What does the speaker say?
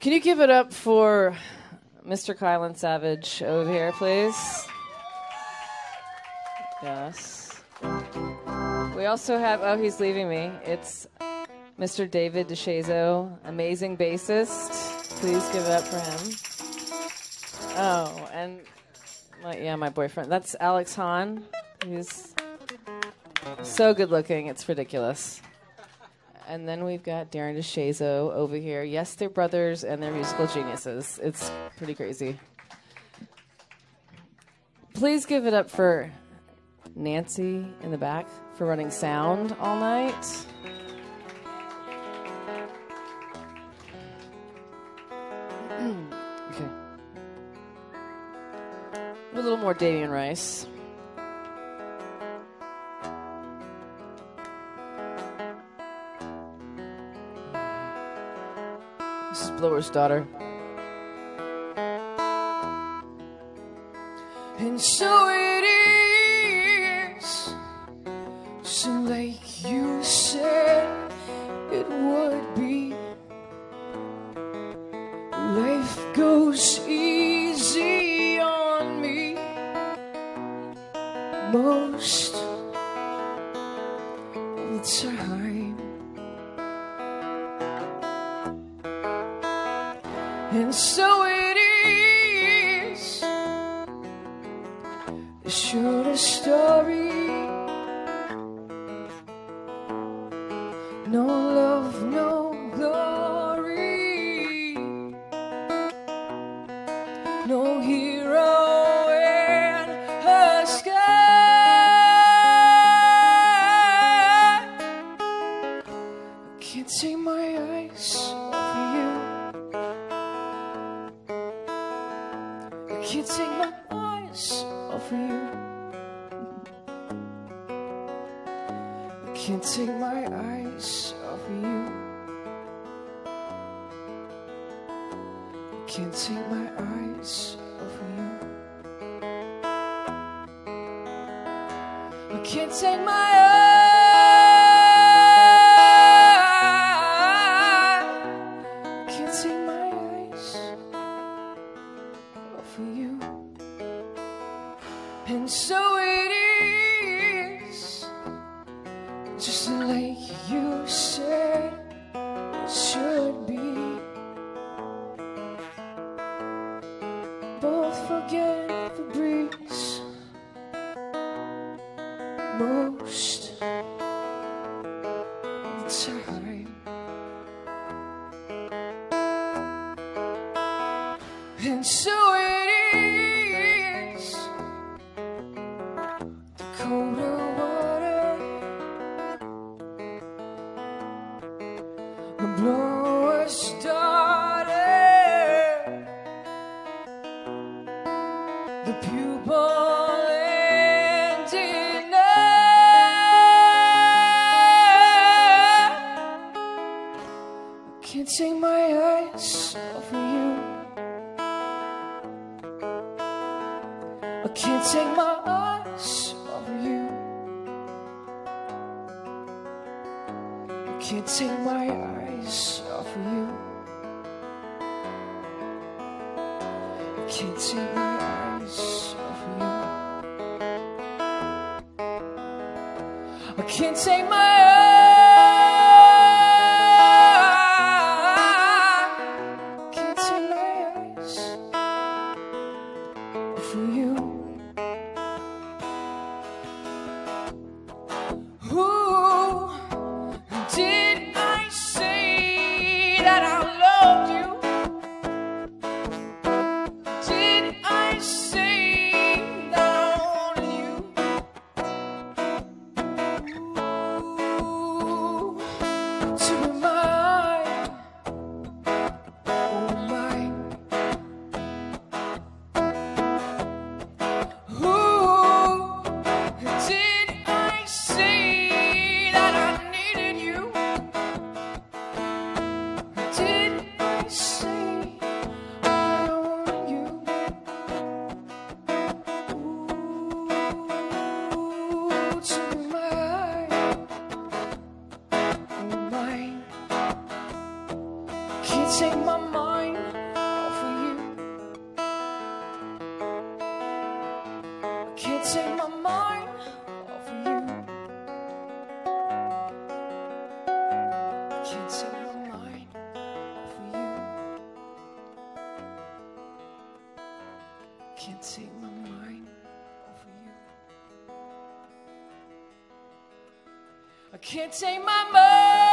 Can you give it up for Mr. Kylan Savage over here, please? Yes. We also have, oh, he's leaving me. It's Mr. David DeShazo, amazing bassist. Please give it up for him. Oh, and my, yeah, my boyfriend. That's Alex Hahn. He's so good looking, it's ridiculous. And then we've got Darren DeShazo over here. Yes, they're brothers and they're musical geniuses. It's pretty crazy. Please give it up for Nancy in the back for running sound all night. okay. A little more Damien Rice. This is Blower's daughter. And so it is, And so it is. The shortest story. No can't take my eyes off of you. I can't take my eyes off of you. I can't take my eyes off of you. I can't take my eyes. Forget the breeze. Most of the time. And so it is. The colder water, the blower's daughter, can't take my eyes off of you. I can't take my eyes off of you. I can't take my eyes off of you. I can't take my eyes off of you. I can't take my eyes. take my mind off of you. I can't take my mind off of you. I can't take my mind off of you. I can't take my mind off of you. I can't take my mind.